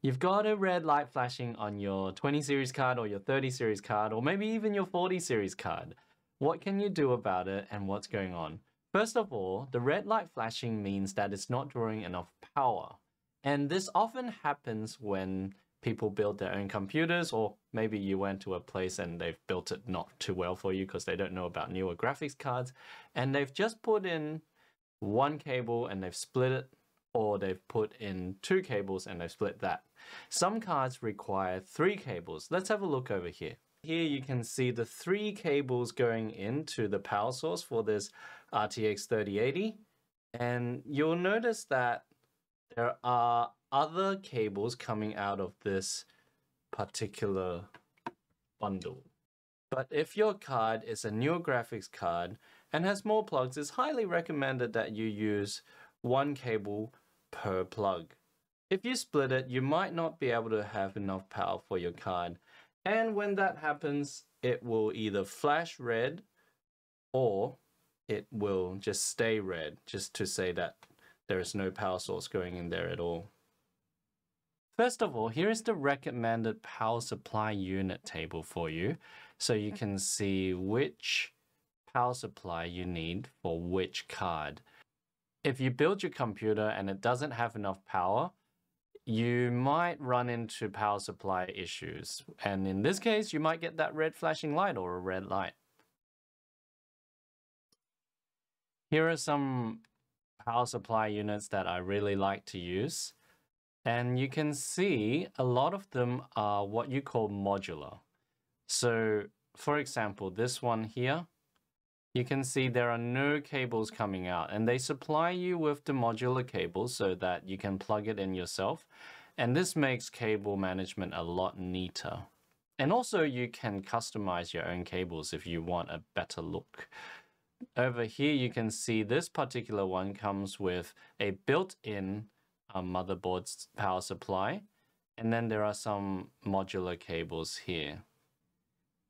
You've got a red light flashing on your 20 series card or your 30 series card or maybe even your 40 series card. What can you do about it and what's going on? First of all, the red light flashing means that it's not drawing enough power. And this often happens when people build their own computers or maybe you went to a place and they've built it not too well for you because they don't know about newer graphics cards and they've just put in one cable and they've split it or they've put in two cables and they've split that. Some cards require three cables. Let's have a look over here. Here you can see the three cables going into the power source for this RTX 3080 and you'll notice that there are other cables coming out of this particular bundle. But if your card is a newer graphics card and has more plugs, it's highly recommended that you use one cable per plug. If you split it, you might not be able to have enough power for your card. And when that happens, it will either flash red or it will just stay red, just to say that there is no power source going in there at all. First of all, here is the recommended power supply unit table for you. So you can see which power supply you need for which card. If you build your computer and it doesn't have enough power, you might run into power supply issues. And in this case, you might get that red flashing light or a red light. Here are some power supply units that I really like to use. And you can see a lot of them are what you call modular. So for example, this one here, you can see there are no cables coming out and they supply you with the modular cable so that you can plug it in yourself. And this makes cable management a lot neater. And also you can customize your own cables if you want a better look. Over here, you can see this particular one comes with a built-in um, motherboard power supply. And then there are some modular cables here.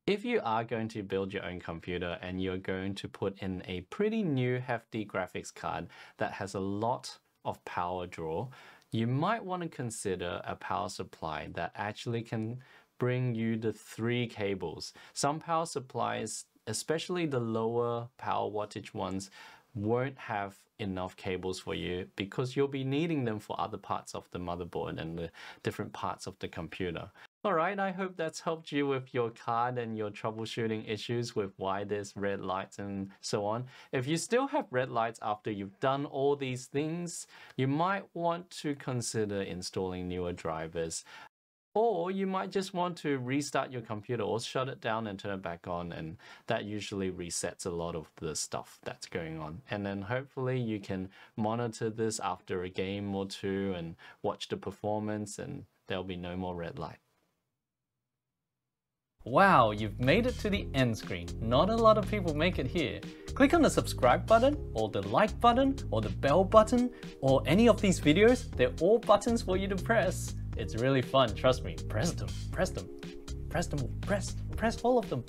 If you are going to build your own computer and you're going to put in a pretty new hefty graphics card that has a lot of power draw, you might want to consider a power supply that actually can bring you the three cables. Some power supplies, especially the lower power wattage ones, won't have enough cables for you because you'll be needing them for other parts of the motherboard and the different parts of the computer. Alright, I hope that's helped you with your card and your troubleshooting issues with why there's red lights and so on. If you still have red lights after you've done all these things, you might want to consider installing newer drivers. Or you might just want to restart your computer or shut it down and turn it back on and that usually resets a lot of the stuff that's going on. And then hopefully you can monitor this after a game or two and watch the performance and there'll be no more red light. Wow, you've made it to the end screen. Not a lot of people make it here. Click on the subscribe button, or the like button, or the bell button, or any of these videos. They're all buttons for you to press. It's really fun, trust me. Press them, press them, press them, press, press all of them.